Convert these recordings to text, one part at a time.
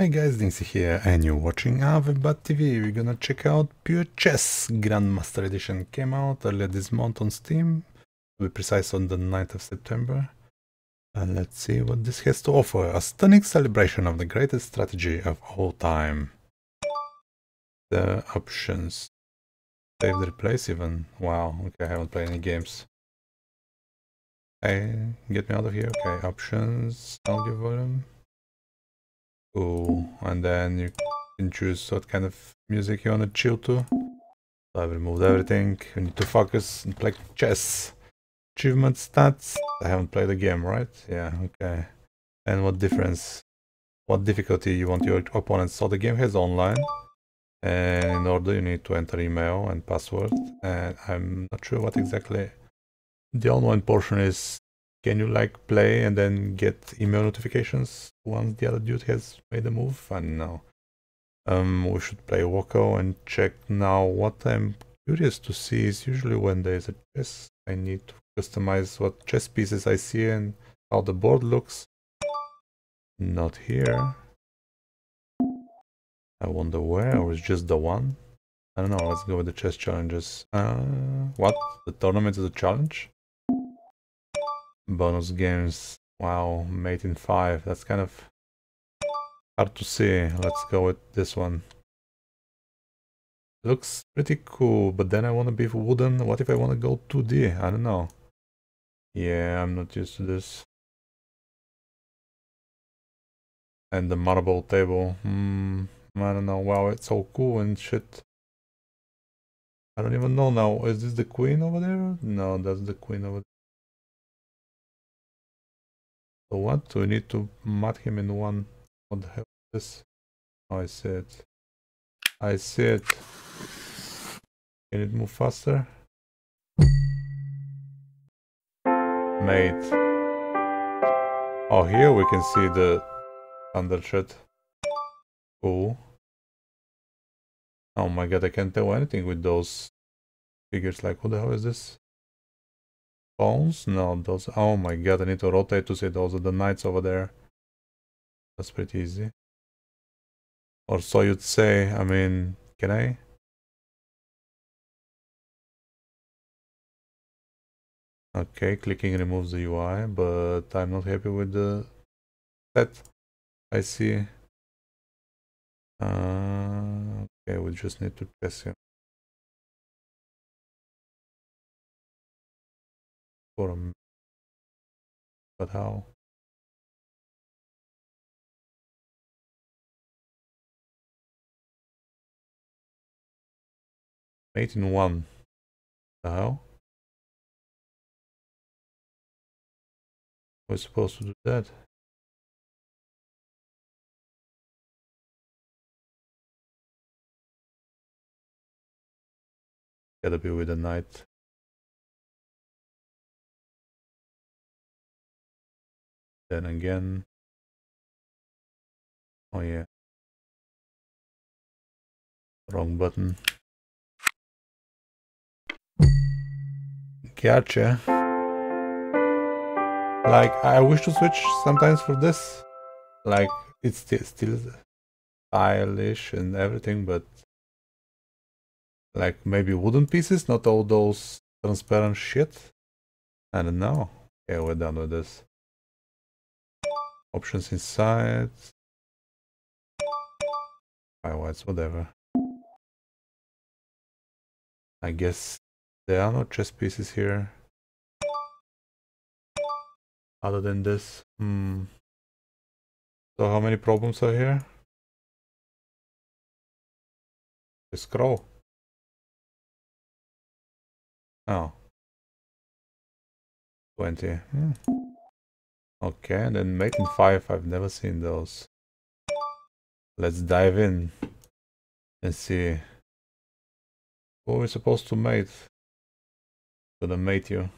Hey guys, Dinksy here and you're watching Avebat TV. We're gonna check out Pure Chess Grandmaster Edition. Came out earlier this month on Steam, to be precise on the 9th of September. And let's see what this has to offer. A stunning celebration of the greatest strategy of all time. The options. Save the replace even. Wow, okay, I haven't played any games. Hey, get me out of here. Okay, options, audio volume. Cool. And then you can choose what kind of music you want to chill to. So I've removed everything. You need to focus and play chess. Achievement stats. I haven't played the game, right? Yeah, okay. And what difference? What difficulty you want your opponent? So the game has online. And in order you need to enter email and password. And I'm not sure what exactly the online portion is can you like play and then get email notifications once the other dude has made a move? I don't know. Um, we should play Woko and check now. What I'm curious to see is usually when there's a chess, I need to customize what chess pieces I see and how the board looks. Not here. I wonder where, or is just the one? I don't know, let's go with the chess challenges. Uh, what? The tournament is a challenge? Bonus games. Wow, made in 5. That's kind of hard to see. Let's go with this one. Looks pretty cool, but then I want to be wooden. What if I want to go 2D? I don't know. Yeah, I'm not used to this. And the marble table. Hmm, I don't know. Wow, it's so cool and shit. I don't even know now. Is this the queen over there? No, that's the queen over So what? We need to mat him in one. What the hell is this? Oh, I see it. I see it. Can it move faster? Mate. Oh, here we can see the undershirt. Cool. Oh my god, I can't tell anything with those figures. Like, what the hell is this? Pawns? No, those... Oh my god, I need to rotate to see those are the knights over there. That's pretty easy. Or so you'd say. I mean, can I? Okay, clicking removes the UI, but I'm not happy with the set. I see. Uh, okay, we just need to test him. For a um, but how Eight in oh one. The hell? We're supposed to do that. Gotta be with a knight. Then again. Oh yeah. Wrong button. Gotcha. Like, I wish to switch sometimes for this. Like, it's st still stylish and everything, but like maybe wooden pieces, not all those transparent shit. I don't know. Okay, we're done with this. Options inside. Firewalls, whatever. I guess there are no chess pieces here. Other than this. Hmm. So how many problems are here? Scroll. Oh. 20. Hmm. Okay, and then mate 5, I've never seen those. Let's dive in and see. Who are we supposed to mate? Gonna mate you.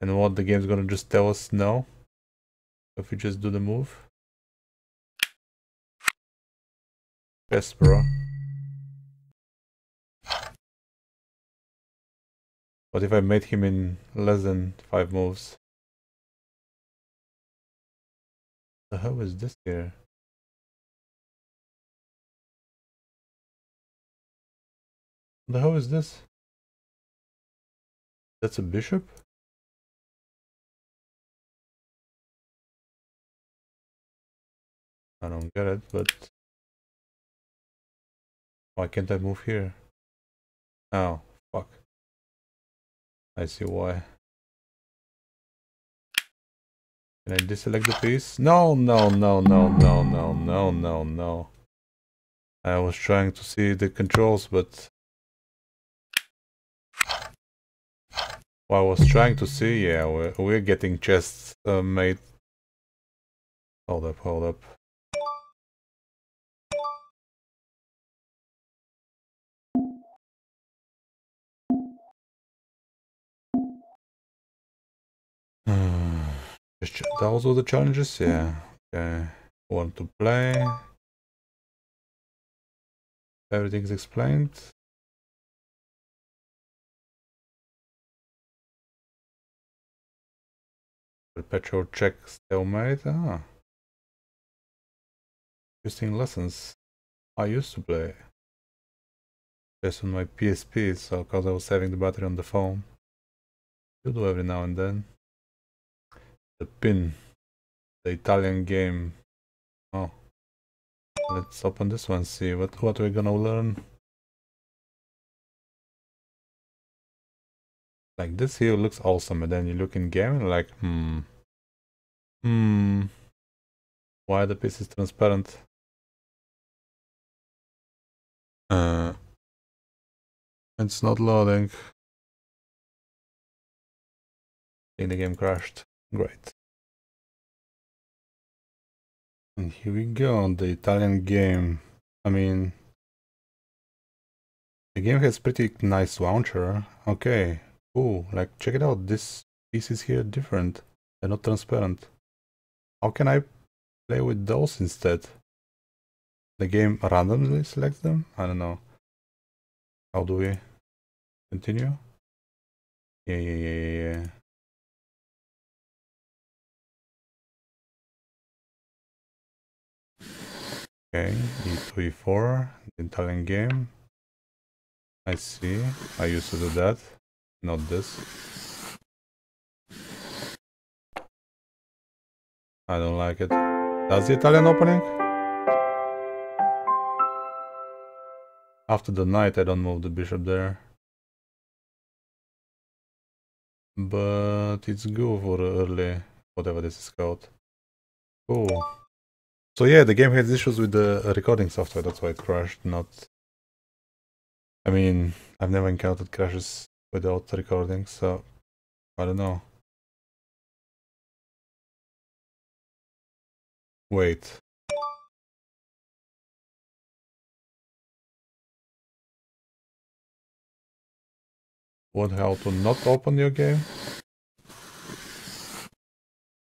And what, the game's gonna just tell us no? If we just do the move? Yes, bro. What if I made him in less than 5 moves? The hell is this here? The hell is this? That's a bishop? I don't get it, but why can't I move here? Oh. I see why. Can I deselect the piece? No, no, no, no, no, no, no, no, no. I was trying to see the controls, but... Well, I was trying to see, yeah, we're, we're getting chests uh, made. Hold up, hold up. Just those are the challenges, yeah. Okay. Want to play. Everything's explained. Perpetual check stalemate. Ah. Interesting lessons. I used to play. Just on my PSP, so because I was saving the battery on the phone. You do every now and then. The pin. The Italian game. Oh. Let's open this one, see what, what we're gonna learn. Like this here looks awesome, and then you look in game and like, hmm. Hmm. Why the piece is transparent? Uh, it's not loading. I think the game crashed. Great. And here we go, the Italian game. I mean, the game has pretty nice launcher. Okay, cool. Like, check it out. This pieces here different. They're not transparent. How can I play with those instead? The game randomly selects them? I don't know. How do we continue? Yeah, yeah, yeah, yeah. Okay, e2, e4, the Italian game. I see. I used to do that, not this. I don't like it. That's the Italian opening? After the knight, I don't move the bishop there. But it's good for early, whatever this is called. Cool. So yeah, the game has issues with the recording software, that's why it crashed, not... I mean, I've never encountered crashes without recording, so... I don't know. Wait. What, how to not open your game?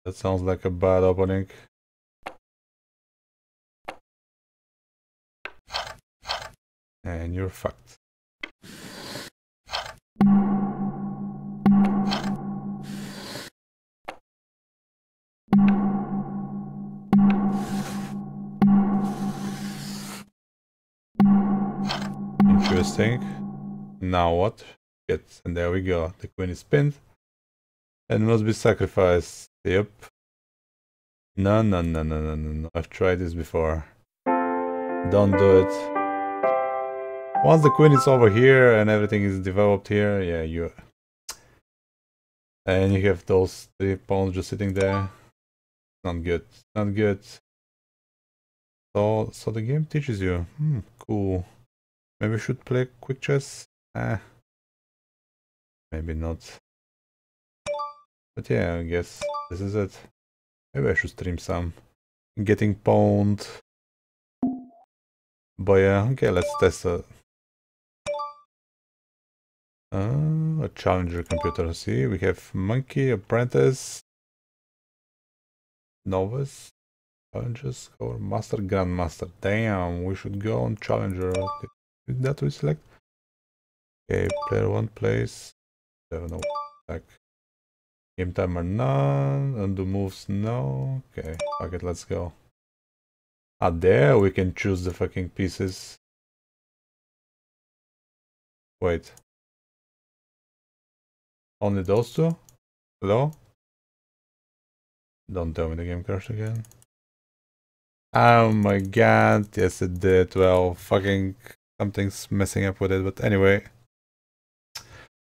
That sounds like a bad opening. And you're fucked. Interesting. Now what? Get and there we go. The queen is pinned and must be sacrificed. Yep. No, no, no, no, no, no. I've tried this before. Don't do it. Once the queen is over here and everything is developed here, yeah, you... And you have those three pawns just sitting there. Not good, not good. So, so the game teaches you. Hmm, cool. Maybe we should play quick chess? Eh. Maybe not. But yeah, I guess this is it. Maybe I should stream some. Getting pawned. But yeah, okay, let's test it. Uh, a challenger computer. See, we have monkey, apprentice, novice, challenges, or master, grandmaster. Damn, we should go on challenger. That we select? Okay, player one place. Seven, no, back. Game timer none. Undo moves no. Okay, fuck it, let's go. Ah, there we can choose the fucking pieces. Wait. Only those two? Hello? Don't tell me the game crashed again. Oh my god, yes it did. Well, fucking something's messing up with it, but anyway.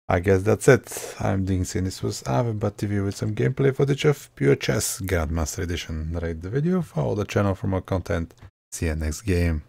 I guess that's it. I'm Dinksy and this was Avebat TV with some gameplay footage of Pure Chess Grandmaster Edition. Rate the video, follow the channel for more content. See you next game.